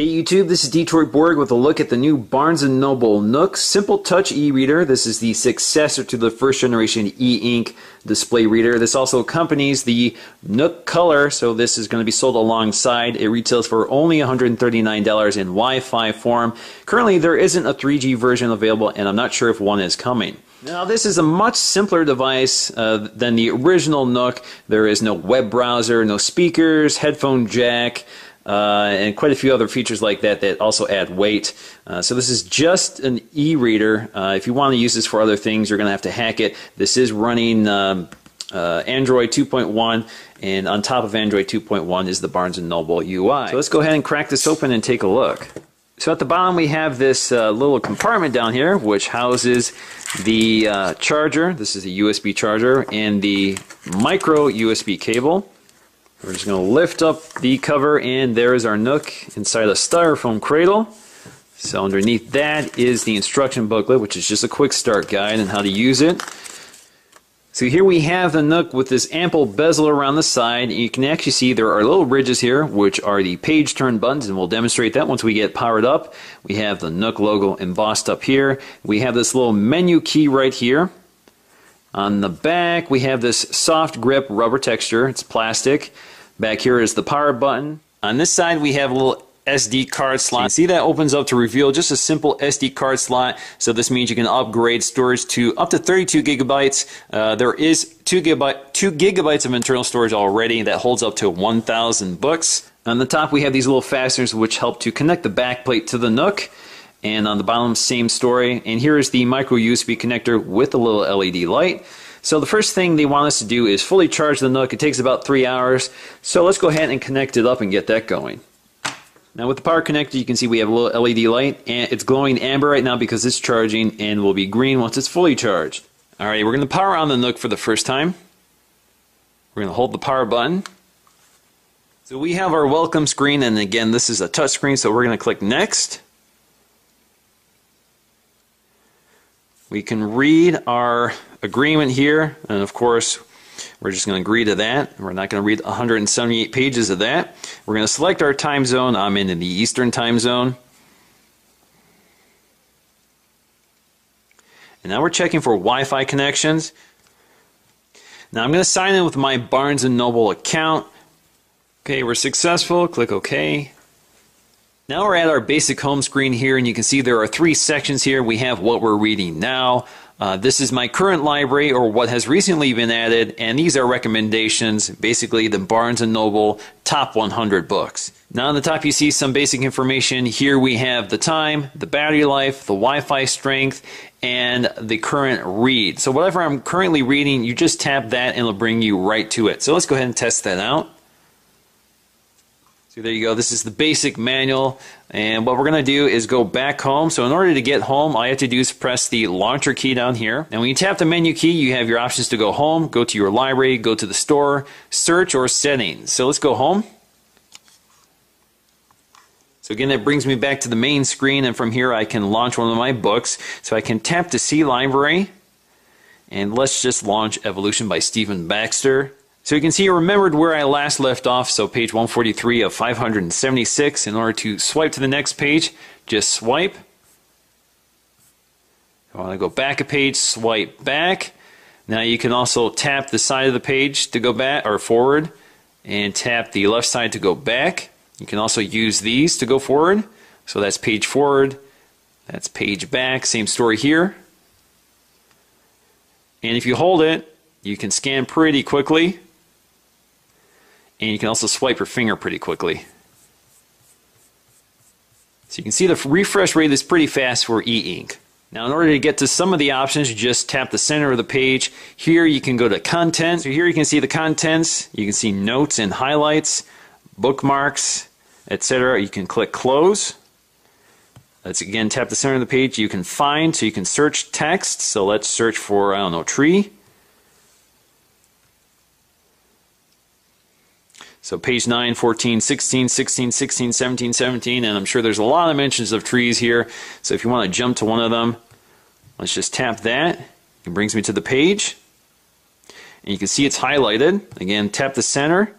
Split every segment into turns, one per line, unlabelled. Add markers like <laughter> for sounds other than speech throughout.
Hey YouTube, this is Detroit Borg with a look at the new Barnes & Noble Nook Simple Touch e-reader. This is the successor to the first generation e-ink display reader. This also accompanies the Nook Color, so this is going to be sold alongside. It retails for only $139 in Wi-Fi form. Currently there isn't a 3G version available and I'm not sure if one is coming. Now this is a much simpler device uh, than the original Nook. There is no web browser, no speakers, headphone jack, uh, and quite a few other features like that that also add weight. Uh, so this is just an e-reader. Uh, if you want to use this for other things, you're going to have to hack it. This is running um, uh, Android 2.1, and on top of Android 2.1 is the Barnes & Noble UI. So let's go ahead and crack this open and take a look. So at the bottom we have this uh, little compartment down here which houses the uh, charger. This is a USB charger and the micro USB cable. We're just going to lift up the cover and there's our Nook inside a styrofoam cradle. So underneath that is the instruction booklet which is just a quick start guide on how to use it. So here we have the Nook with this ample bezel around the side. You can actually see there are little ridges here, which are the page turn buttons, and we'll demonstrate that once we get powered up. We have the Nook logo embossed up here. We have this little menu key right here. On the back, we have this soft grip rubber texture. It's plastic. Back here is the power button. On this side, we have a little SD card slot. See that opens up to reveal just a simple SD card slot. So this means you can upgrade storage to up to 32 gigabytes. Uh, there is two gigabyte two gigabytes of internal storage already that holds up to 1,000 books. On the top we have these little fasteners which help to connect the backplate to the Nook. And on the bottom, same story. And here is the micro USB connector with a little LED light. So the first thing they want us to do is fully charge the Nook. It takes about three hours. So let's go ahead and connect it up and get that going. Now with the power connector, you can see we have a little LED light, and it's glowing amber right now because it's charging, and will be green once it's fully charged. Alright, we're going to power on the Nook for the first time. We're going to hold the power button. So we have our welcome screen, and again, this is a touch screen, so we're going to click Next. We can read our agreement here, and of course, we're just going to agree to that. We're not going to read 178 pages of that. We're going to select our time zone. I'm in the Eastern time zone. And now we're checking for Wi-Fi connections. Now I'm going to sign in with my Barnes & Noble account. Okay, we're successful. Click OK. Now we're at our basic home screen here and you can see there are three sections here. We have what we're reading now, uh, this is my current library or what has recently been added, and these are recommendations, basically the Barnes & Noble top 100 books. Now on the top you see some basic information. Here we have the time, the battery life, the Wi-Fi strength, and the current read. So whatever I'm currently reading, you just tap that and it'll bring you right to it. So let's go ahead and test that out. There you go. This is the basic manual. And what we're going to do is go back home. So in order to get home, all you have to do is press the launcher key down here. And when you tap the menu key, you have your options to go home, go to your library, go to the store, search, or settings. So let's go home. So again, that brings me back to the main screen. And from here, I can launch one of my books. So I can tap to see library. And let's just launch Evolution by Stephen Baxter. So you can see I remembered where I last left off, so page 143 of 576. In order to swipe to the next page, just swipe. I want to go back a page, swipe back. Now you can also tap the side of the page to go back or forward and tap the left side to go back. You can also use these to go forward. So that's page forward, that's page back, same story here. And if you hold it, you can scan pretty quickly and you can also swipe your finger pretty quickly. So you can see the refresh rate is pretty fast for e-ink. Now in order to get to some of the options, you just tap the center of the page. Here you can go to content. So here you can see the contents. You can see notes and highlights, bookmarks, etc. You can click close. Let's again tap the center of the page. You can find, so you can search text. So let's search for, I don't know, tree. So page 9, 14, 16, 16, 16, 17, 17, and I'm sure there's a lot of mentions of trees here. So if you want to jump to one of them, let's just tap that. It brings me to the page. And you can see it's highlighted. Again, tap the center.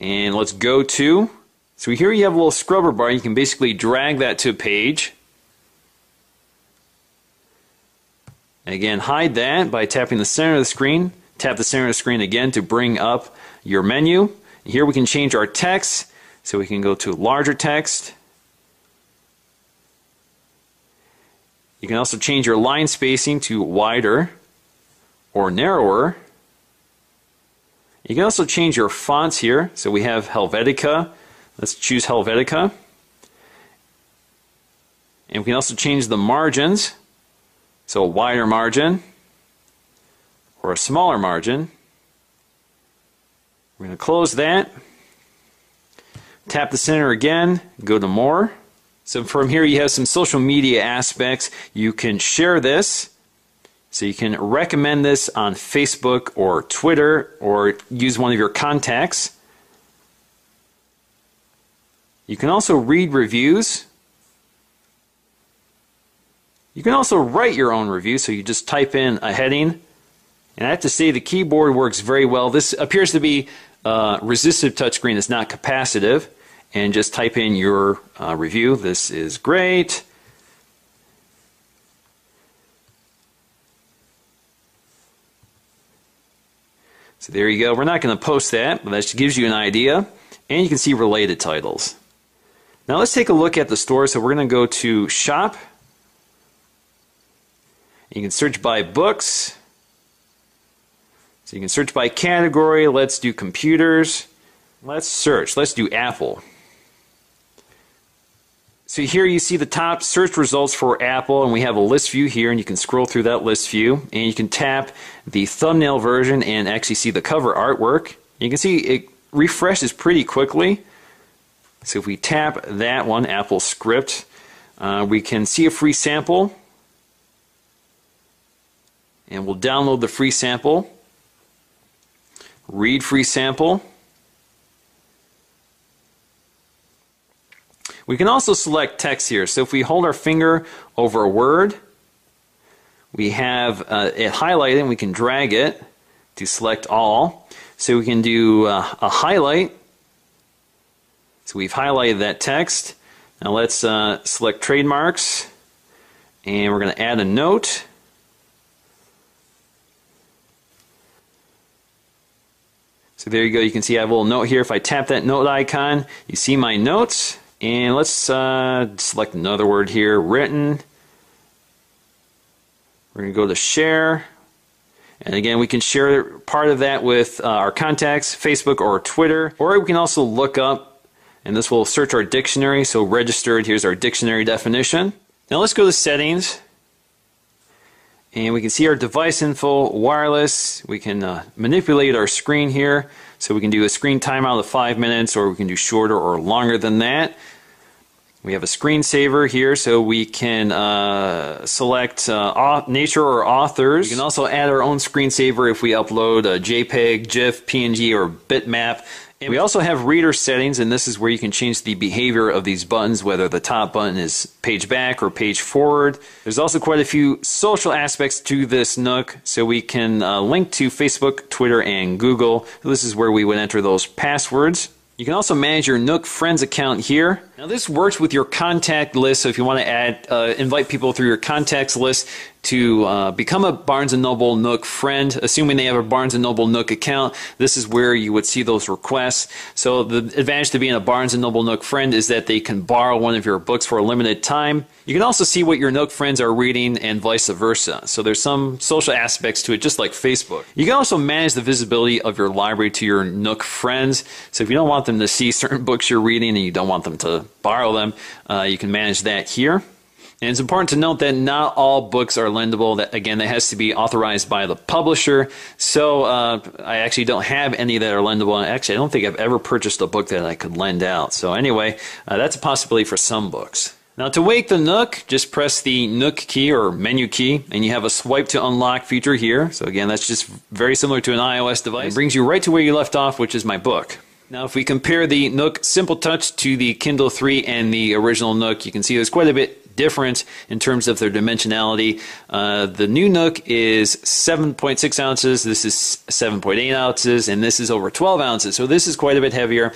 And let's go to So here you have a little scrubber bar. You can basically drag that to a page. Again, hide that by tapping the center of the screen. Tap the center of the screen again to bring up your menu. Here we can change our text. So we can go to larger text. You can also change your line spacing to wider or narrower. You can also change your fonts here. So we have Helvetica. Let's choose Helvetica. And we can also change the margins. So a wider margin or a smaller margin. We're going to close that. Tap the center again, go to more. So from here you have some social media aspects. You can share this. So you can recommend this on Facebook or Twitter or use one of your contacts. You can also read reviews. You can also write your own review, so you just type in a heading. And I have to say the keyboard works very well. This appears to be uh, resistive touchscreen, it's not capacitive. And just type in your uh, review. This is great. So there you go. We're not going to post that, but that just gives you an idea. And you can see related titles. Now let's take a look at the store. So we're going to go to Shop. You can search by books. So you can search by category. Let's do computers. Let's search. Let's do Apple. So here you see the top search results for Apple, and we have a list view here, and you can scroll through that list view, and you can tap the thumbnail version and actually see the cover artwork. You can see it refreshes pretty quickly. So if we tap that one, AppleScript, uh, we can see a free sample, and we'll download the free sample, read free sample, We can also select text here. So if we hold our finger over a word, we have uh, it highlighted and we can drag it to select all. So we can do uh, a highlight. So we've highlighted that text. Now let's uh, select trademarks and we're going to add a note. So there you go. You can see I have a little note here. If I tap that note icon, you see my notes. And let's uh, select another word here, written. We're going to go to share. And again, we can share part of that with uh, our contacts, Facebook or Twitter. Or we can also look up, and this will search our dictionary. So registered, here's our dictionary definition. Now let's go to settings. And we can see our device info, wireless. We can uh, manipulate our screen here. So we can do a screen timeout of five minutes, or we can do shorter or longer than that. We have a screensaver here so we can uh, select uh, nature or authors. We can also add our own screensaver if we upload a JPEG, GIF, PNG, or bitmap. We also have reader settings, and this is where you can change the behavior of these buttons, whether the top button is page back or page forward. There's also quite a few social aspects to this Nook, so we can uh, link to Facebook, Twitter, and Google. This is where we would enter those passwords. You can also manage your Nook Friends account here. Now this works with your contact list, so if you want to add, uh, invite people through your contacts list to uh, become a Barnes & Noble Nook friend, assuming they have a Barnes & Noble Nook account, this is where you would see those requests. So the advantage to being a Barnes & Noble Nook friend is that they can borrow one of your books for a limited time. You can also see what your Nook friends are reading and vice versa. So there's some social aspects to it, just like Facebook. You can also manage the visibility of your library to your Nook friends. So if you don't want them to see certain <laughs> books you're reading and you don't want them to borrow them, uh, you can manage that here. And it's important to note that not all books are lendable. That again, that has to be authorized by the publisher. So uh, I actually don't have any that are lendable. Actually, I don't think I've ever purchased a book that I could lend out. So anyway, uh, that's a possibility for some books. Now to wake the Nook, just press the Nook key or menu key, and you have a swipe to unlock feature here. So again, that's just very similar to an iOS device. It brings you right to where you left off, which is my book. Now, if we compare the Nook Simple Touch to the Kindle 3 and the original Nook, you can see there's quite a bit different in terms of their dimensionality. Uh, the new Nook is 7.6 ounces, this is 7.8 ounces, and this is over 12 ounces, so this is quite a bit heavier.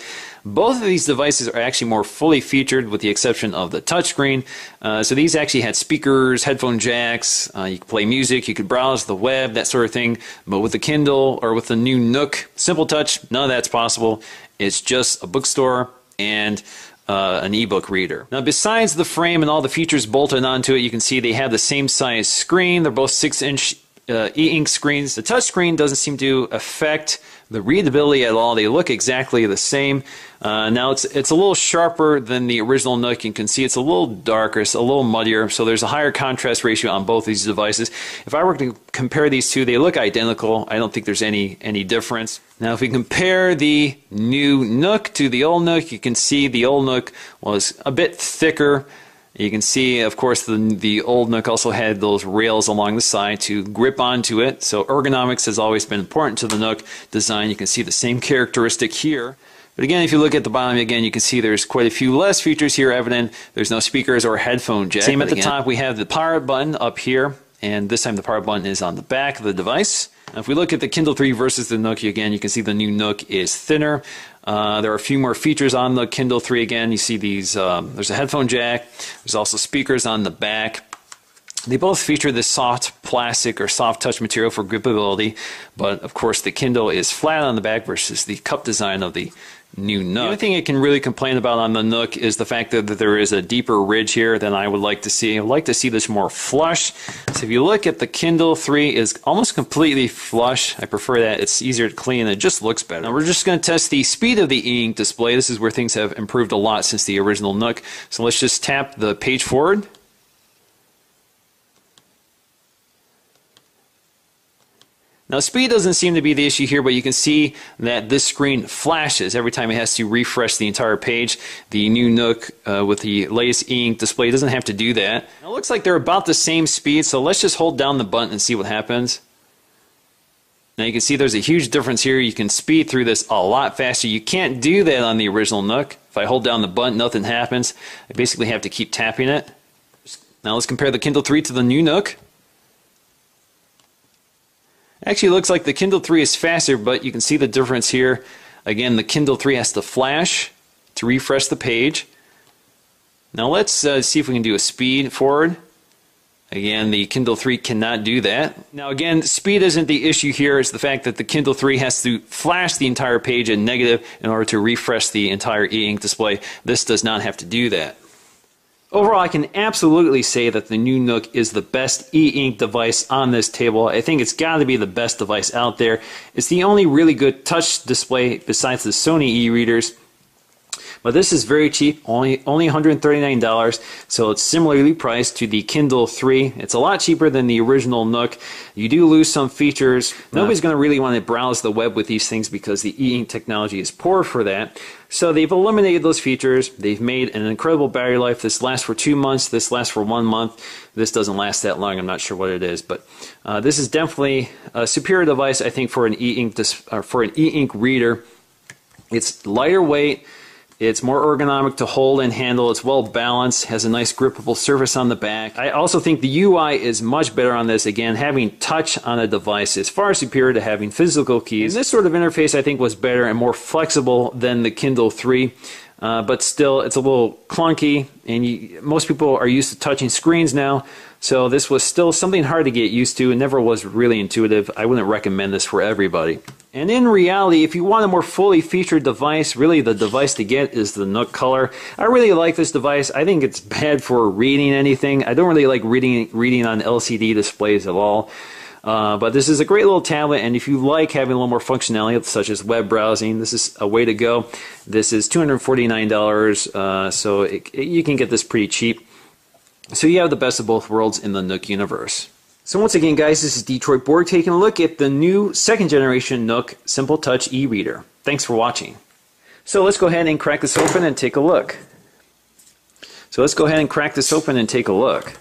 Both of these devices are actually more fully featured with the exception of the touchscreen. Uh, so these actually had speakers, headphone jacks, uh, you could play music, you could browse the web, that sort of thing. But with the Kindle or with the new Nook Simple Touch, none of that's possible. It's just a bookstore and uh, an ebook reader. Now, besides the frame and all the features bolted onto it, you can see they have the same size screen. They're both 6 inch uh, e-ink screens. The touchscreen doesn't seem to affect the readability at all. They look exactly the same. Uh, now it's it's a little sharper than the original Nook. You can see it's a little darker, it's a little muddier. So there's a higher contrast ratio on both these devices. If I were to compare these two, they look identical. I don't think there's any any difference. Now if we compare the new Nook to the old Nook, you can see the old Nook was a bit thicker. You can see, of course, the, the old Nook also had those rails along the side to grip onto it. So ergonomics has always been important to the Nook design. You can see the same characteristic here. But again, if you look at the bottom again, you can see there's quite a few less features here evident. There's no speakers or headphone jack. Same at the again, top, we have the power button up here, and this time the power button is on the back of the device. Now, if we look at the Kindle 3 versus the Nook again, you can see the new Nook is thinner. Uh, there are a few more features on the Kindle 3 again. You see these, um, there's a headphone jack, there's also speakers on the back. They both feature the soft plastic or soft touch material for gripability, but of course the Kindle is flat on the back versus the cup design of the new Nook. The only thing I can really complain about on the Nook is the fact that, that there is a deeper ridge here than I would like to see. I'd like to see this more flush. So if you look at the Kindle 3 is almost completely flush. I prefer that. It's easier to clean and it just looks better. Now we're just going to test the speed of the e-ink display. This is where things have improved a lot since the original Nook. So let's just tap the page forward Now speed doesn't seem to be the issue here, but you can see that this screen flashes every time it has to refresh the entire page. The new Nook uh, with the latest e-ink display doesn't have to do that. Now, it looks like they're about the same speed, so let's just hold down the button and see what happens. Now you can see there's a huge difference here. You can speed through this a lot faster. You can't do that on the original Nook. If I hold down the button, nothing happens. I basically have to keep tapping it. Now let's compare the Kindle 3 to the new Nook. Actually, looks like the Kindle 3 is faster, but you can see the difference here. Again, the Kindle 3 has to flash to refresh the page. Now let's uh, see if we can do a speed forward. Again, the Kindle 3 cannot do that. Now again, speed isn't the issue here. It's the fact that the Kindle 3 has to flash the entire page in negative in order to refresh the entire e-ink display. This does not have to do that. Overall, I can absolutely say that the new Nook is the best e-ink device on this table. I think it's got to be the best device out there. It's the only really good touch display besides the Sony e-readers. But this is very cheap, only only $139, so it's similarly priced to the Kindle 3. It's a lot cheaper than the original Nook. You do lose some features. Nobody's going to really want to browse the web with these things because the e-ink technology is poor for that. So they've eliminated those features. They've made an incredible battery life. This lasts for two months. This lasts for one month. This doesn't last that long. I'm not sure what it is, but uh, this is definitely a superior device, I think, for an e-ink for an e-ink reader. It's lighter weight. It's more ergonomic to hold and handle. It's well balanced, has a nice grippable surface on the back. I also think the UI is much better on this. Again, having touch on a device is far superior to having physical keys. And this sort of interface I think was better and more flexible than the Kindle 3. Uh, but still, it's a little clunky, and you, most people are used to touching screens now, so this was still something hard to get used to and never was really intuitive. I wouldn't recommend this for everybody. And in reality, if you want a more fully featured device, really the device to get is the Nook Color. I really like this device. I think it's <laughs> bad for reading anything. I don't really like reading reading on LCD displays at all. Uh, but this is a great little tablet, and if you like having a little more functionality, such as web browsing, this is a way to go. This is $249, uh, so it, it, you can get this pretty cheap. So you have the best of both worlds in the Nook universe. So once again, guys, this is Detroit Borg taking a look at the new second generation Nook Simple Touch e-reader. Thanks for watching. So let's go ahead and crack this open and take a look. So let's go ahead and crack this open and take a look.